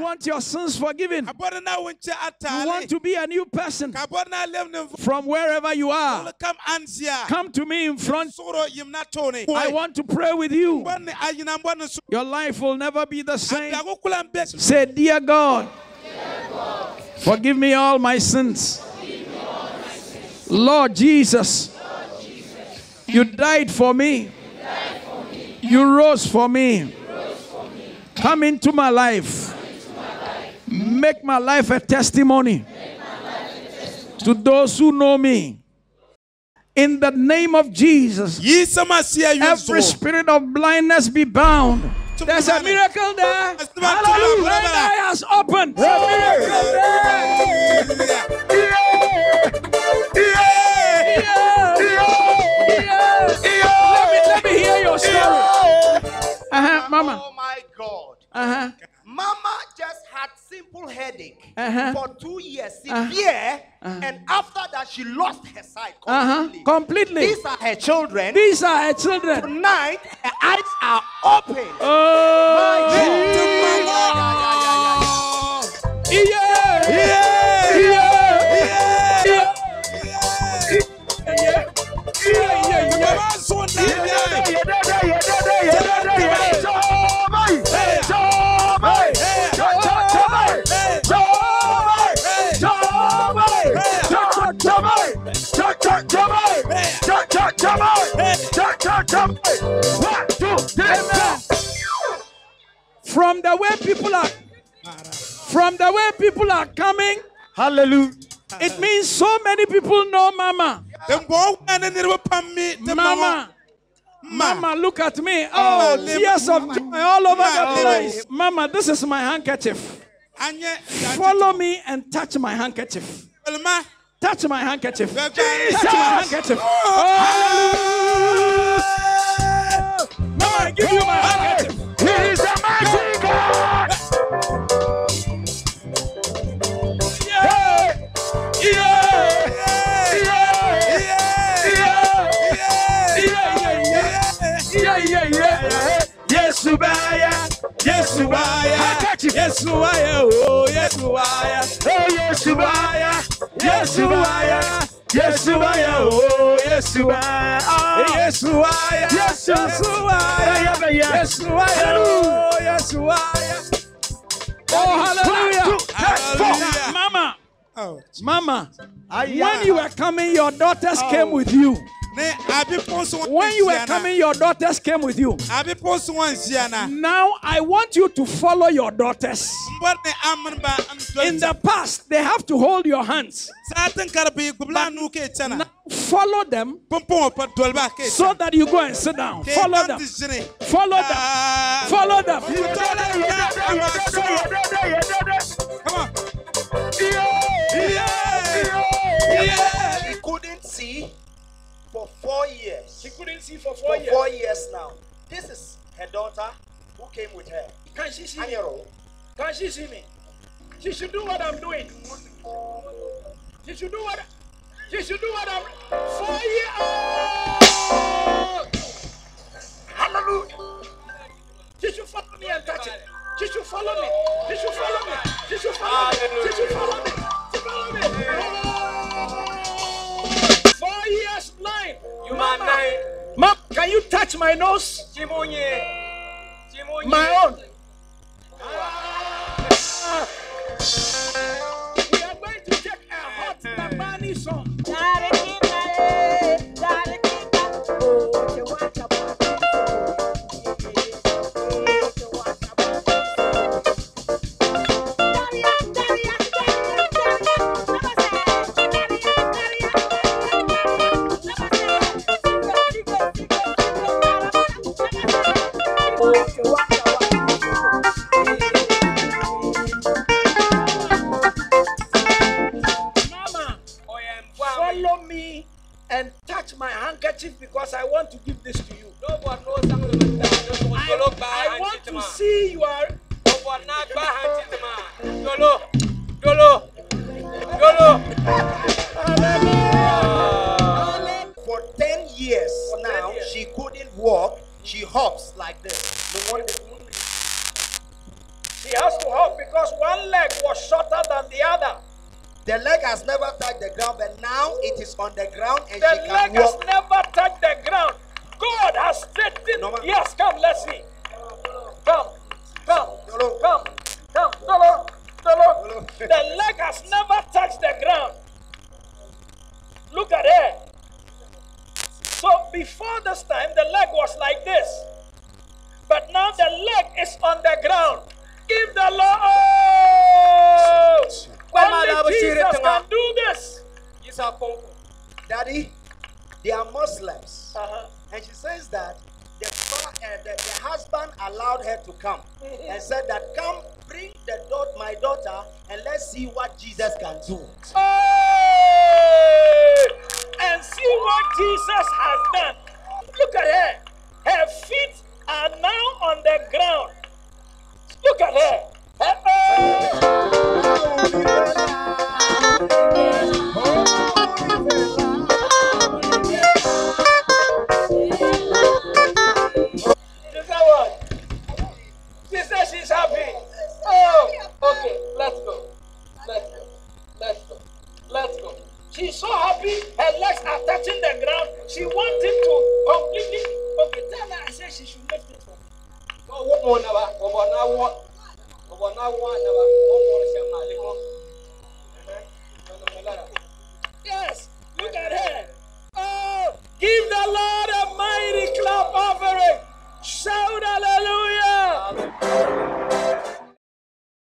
want your sins forgiven. Kabɔre na wo nkyɛ You want to be a new person Kabɔre na lem ne from wherever you are. Come to me in front. Soro yim na tone. I want to pray with you. Bɔne ayina ah, bɔne so. Your life will never be the same. Abiago kula mbe. Say, Dear God, forgive me all my sins. Lord Jesus, you died for me. You rose for me. Come into my life. Make my life a testimony to those who know me. In the name of Jesus, Yi sama sia yu every spirit of blindness be bound. There's a miracle there. Hallelujah. Right eye has opened. There's a miracle there. Two years, severe, and after that she lost her sight Uh-huh. completely. Completely. These are her children. These are her children. Tonight, her eyes are open. Oh. From the way people are, from the way people are coming, Hallelujah. it means so many people know Mama. Mama. Mama. Mama, look at me. Oh, oh Mama, tears of joy all over the Mama. place. Mama, this is my handkerchief. Follow me and touch my handkerchief. Touch my handkerchief. Touch my handkerchief. Oh, hallelujah. Mama, I give you my Yesu baya, Yesu baya, Yesu baya, oh Yesu baya, oh Yesu baya, Yesu baya, Yesu baya, oh Yesu baya, oh Yesu baya, Yesu. Baya, Yesu baya, oh Yesu baya. Oh hallelujah, Hallelujah. Mama, Oh, Mama. When you were coming, your daughters oh. came with you. Ne abepɔ so wɔn When you were coming, your daughters came with you. abepɔ so wɔn nhyia na. Now I want you to follow your daughters. Mbɔne amanba ntɔ In the past, they have to hold your hands. saatin karbi kubla nu ke Now follow them Pompon pa dolba ke so that you go and sit down. Follow them. Follow them. Ah. Follow them. For four years. She couldn't see for For four years now. This is her daughter who came with her. Can she see me? Can she see me? She should do what I'm doing. She should do what. She should do what I'm. Four years. Hallelujah. She should follow me and touch it. She should follow me. She should follow me. She should follow me. She should follow me. You touch want to give this to you. I, I want to see you are. Dolo, dolo, dolo. For 10 years For now, 10 years. she couldn't walk. She hops like this. She has to hop because one leg was shorter than the other. The leg has never touched the ground, but now it is on the ground and The she leg can has never touched the ground. God has straightened. No, yes, come, let's see. Come, come, Dolo. come, come. Dolo. Dolo. The leg has never touched the ground. Look at her. So before this time, the leg was like this. But now the leg is on the ground. Give Daddy, they are Muslims. Uh-huh. And she says that the, uh, the, the husband allowed her to come and said that, come bring the daughter, my daughter and let's see what Jesus can do. Hey! And see what Jesus has done. Look at. Her She's so happy. Her legs are touching the ground. She wants him to completely. Okay, tell her I said she should lift it for me. Oh, what more now? What more now? What? What more now? What now? What more? She might live on. Uh-huh.